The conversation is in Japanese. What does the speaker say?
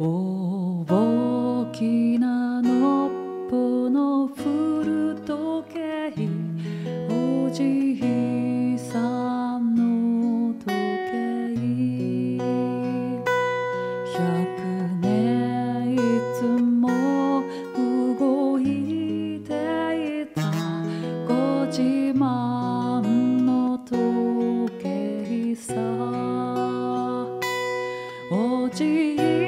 大きなのっぽの古時計おじいさんの時計100年いつも動いていたご自慢の時計さ。おじい